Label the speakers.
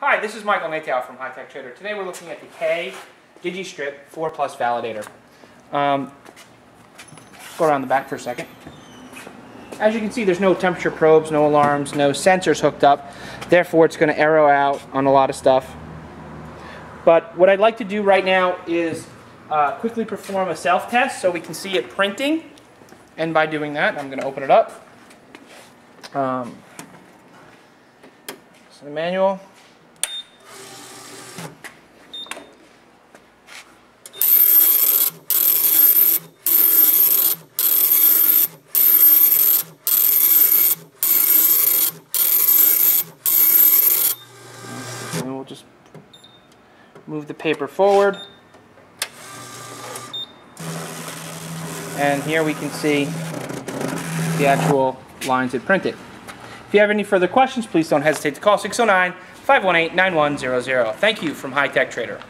Speaker 1: Hi, this is Michael Maytow from High Tech Trader. Today we're looking at the Kaye DigiStrip 4 Plus Validator. Um, go around the back for a second. As you can see, there's no temperature probes, no alarms, no sensors hooked up. Therefore, it's going to arrow out on a lot of stuff. But what I'd like to do right now is uh, quickly perform a self-test so we can see it printing. And by doing that, I'm going to open it up. Um, so the manual. And we'll just move the paper forward. And here we can see the actual lines it printed. If you have any further questions, please don't hesitate to call 609 518 9100. Thank you from High Tech Trader.